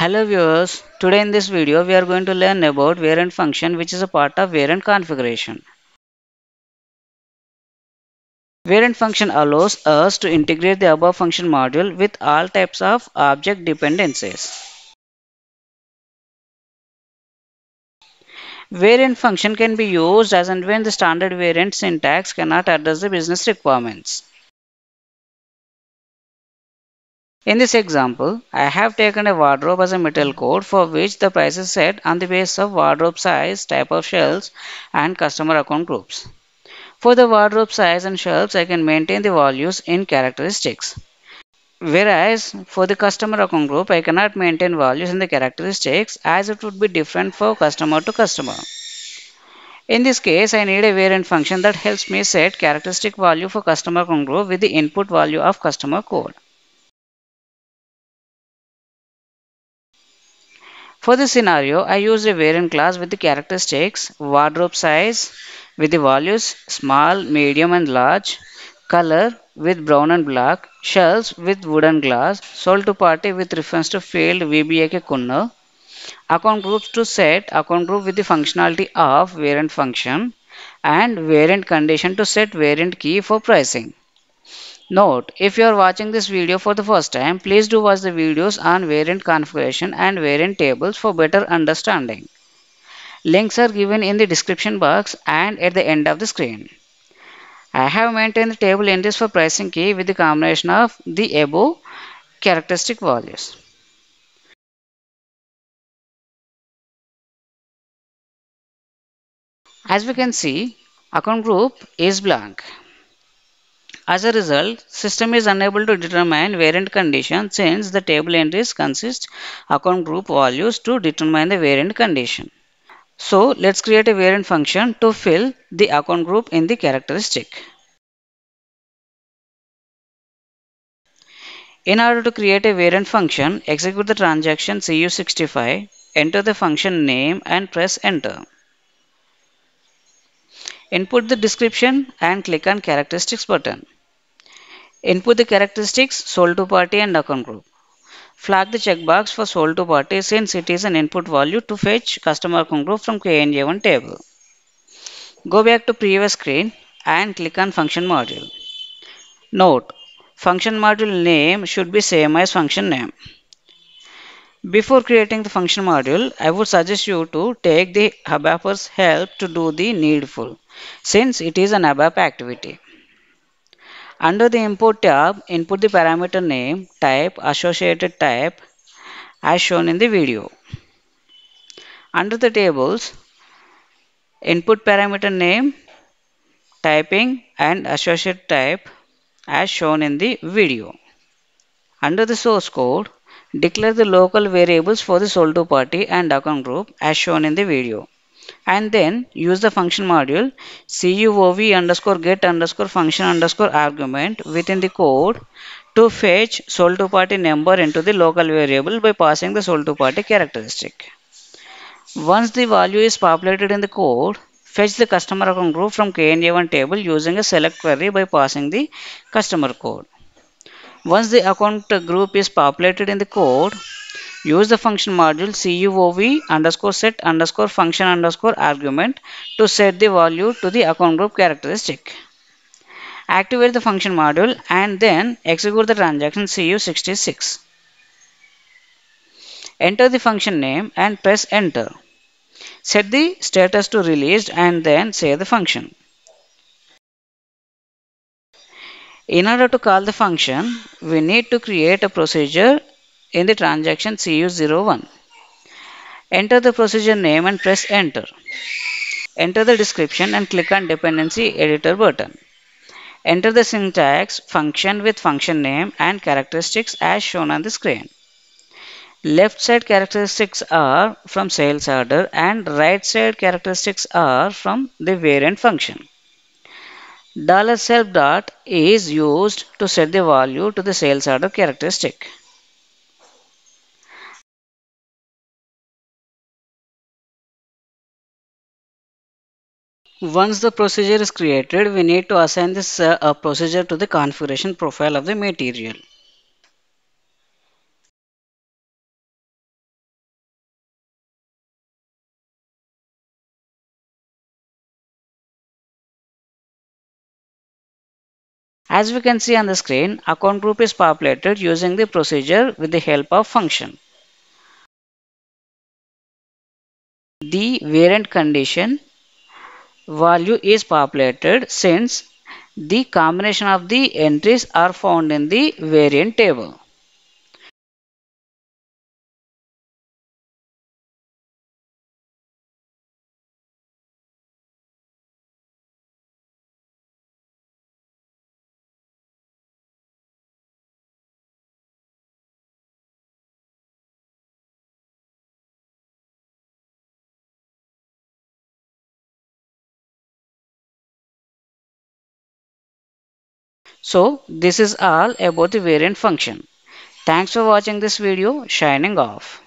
Hello viewers, today in this video we are going to learn about variant function which is a part of variant configuration. Variant function allows us to integrate the ABAP function module with all types of object dependencies. Variant function can be used as and when the standard variant syntax cannot address the business requirements. In this example, I have taken a wardrobe as a metal code for which the price is set on the basis of wardrobe size, type of shelves, and customer account groups. For the wardrobe size and shelves, I can maintain the values in characteristics. Whereas for the customer account group, I cannot maintain values in the characteristics as it would be different for customer to customer. In this case, I need a variant function that helps me set characteristic value for customer account group with the input value of customer code. For this scenario, I used a variant class with the characteristics wardrobe size with the values small, medium and large, color with brown and black, shells with wooden glass, sold to party with reference to field VBAK KUNNR, account groups to set account group with the functionality of variant function, and variant condition to set variant key for pricing. Note, if you are watching this video for the first time, please do watch the videos on variant configuration and variant tables for better understanding. Links are given in the description box and at the end of the screen. I have maintained the table entries for pricing key with the combination of the above characteristic values. As we can see, account group is blank. As a result, system is unable to determine variant condition since the table entries consist account group values to determine the variant condition. So let's create a variant function to fill the account group in the characteristic. In order to create a variant function, execute the transaction CU65, enter the function name and press enter. Input the description and click on characteristics button. Input the characteristics sold to party and account group. Flag the checkbox for sold to party since it is an input value to fetch customer account group from KNA1 table. Go back to previous screen and click on function module. Note, function module name should be same as function name. Before creating the function module, I would suggest you to take the ABAPers help to do the needful since it is an ABAP activity. Under the import tab, input the parameter name, type, associated type as shown in the video. Under the tables, input parameter name, typing and associated type as shown in the video. Under the source code, declare the local variables for the sold to party and account group as shown in the video and then use the function module cuov underscore get underscore function underscore argument within the code to fetch sold to party number into the local variable by passing the sold to party characteristic. Once the value is populated in the code, fetch the customer account group from KNA1 table using a select query by passing the customer code. Once the account group is populated in the code, Use the function module cuov underscore set underscore function underscore argument to set the value to the account group characteristic. Activate the function module and then execute the transaction cu66. Enter the function name and press enter. Set the status to released and then save the function. In order to call the function, we need to create a procedure in the transaction CU01. Enter the procedure name and press enter. Enter the description and click on dependency editor button. Enter the syntax function with function name and characteristics as shown on the screen. Left side characteristics are from sales order and right side characteristics are from the variant function. Dollar $self dot is used to set the value to the sales order characteristic. Once the procedure is created, we need to assign this uh, procedure to the configuration profile of the material. As we can see on the screen, account group is populated using the procedure with the help of function. The variant condition value is populated since the combination of the entries are found in the variant table. So this is all about the variant function. Thanks for watching this video. Shining off.